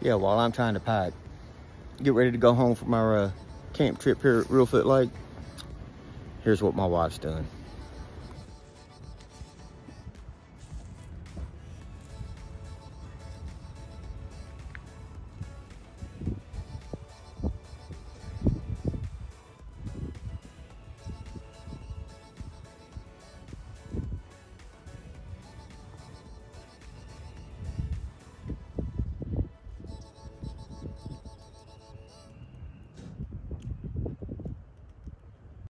yeah, while I'm trying to pack, get ready to go home from our uh, camp trip here at Reelfoot Lake, here's what my wife's doing.